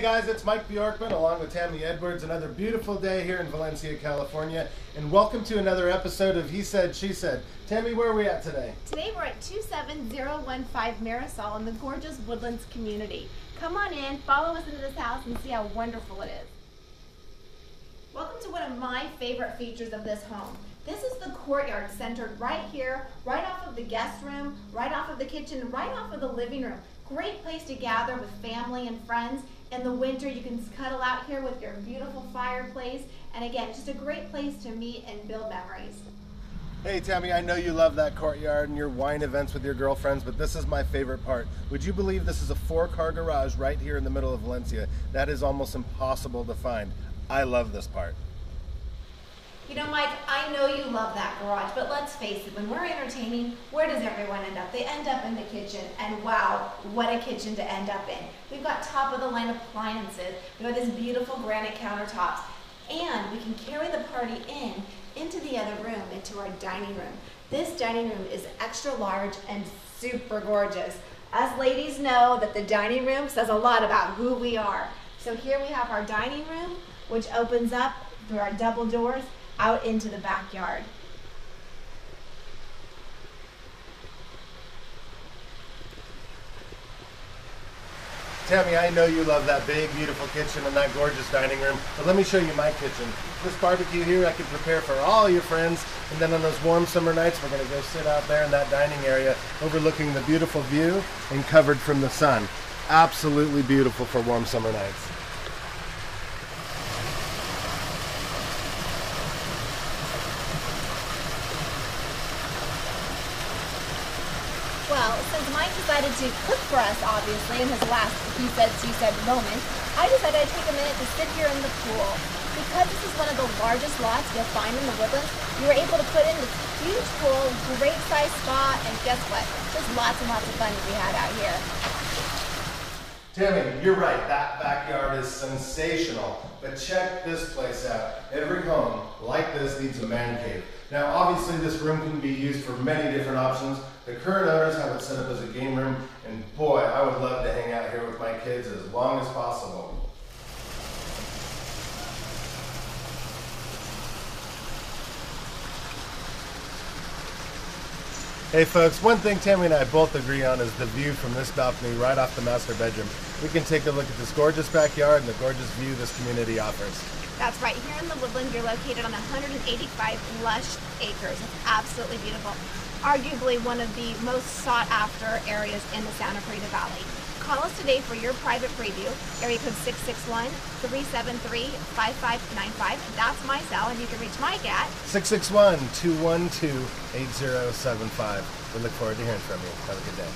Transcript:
guys, it's Mike Bjorkman along with Tammy Edwards. Another beautiful day here in Valencia, California, and welcome to another episode of He Said, She Said. Tammy, where are we at today? Today we're at 27015 Mirasol in the gorgeous Woodlands community. Come on in, follow us into this house, and see how wonderful it is. Welcome to one of my favorite features of this home. This is the courtyard centered right here, right off of the guest room, right off of the kitchen, right off of the living room. Great place to gather with family and friends. In the winter, you can cuddle out here with your beautiful fireplace. And again, just a great place to meet and build memories. Hey Tammy, I know you love that courtyard and your wine events with your girlfriends, but this is my favorite part. Would you believe this is a four car garage right here in the middle of Valencia? That is almost impossible to find. I love this part. You know, Mike, I know you love that garage, but let's face it, when we're entertaining, where does everyone end up? They end up in the kitchen, and wow, what a kitchen to end up in. We've got top of the line appliances, we've got this beautiful granite countertops, and we can carry the party in into the other room, into our dining room. This dining room is extra large and super gorgeous. Us ladies know that the dining room says a lot about who we are. So here we have our dining room, which opens up through our double doors out into the backyard. Tammy, I know you love that big, beautiful kitchen and that gorgeous dining room, but let me show you my kitchen. This barbecue here I can prepare for all your friends, and then on those warm summer nights, we're gonna go sit out there in that dining area overlooking the beautiful view and covered from the sun. Absolutely beautiful for warm summer nights. Well, since Mike decided to cook for us, obviously, in his last he said, she said moment, I decided I'd take a minute to sit here in the pool. Because this is one of the largest lots you'll find in the woodlands, you were able to put in this huge pool, great size spa, and guess what? Just lots and lots of fun be had out here. Tammy, you're right. That backyard is sensational. But check this place out. Every home like this needs a man cave. Now, obviously, this room can be used for many different options. The current owners have it set up as a game room, and boy, I would love to hang out here with my kids as long as possible. Hey folks, one thing Tammy and I both agree on is the view from this balcony right off the master bedroom. We can take a look at this gorgeous backyard and the gorgeous view this community offers. That's right. Here in the woodland, you're located on 185 lush acres. It's absolutely beautiful. Arguably one of the most sought after areas in the Santa Clarita Valley. Call us today for your private preview. Area code 661-373-5595. That's my cell, and you can reach Mike at 661 212 8075. We look forward to hearing from you. Have a good day.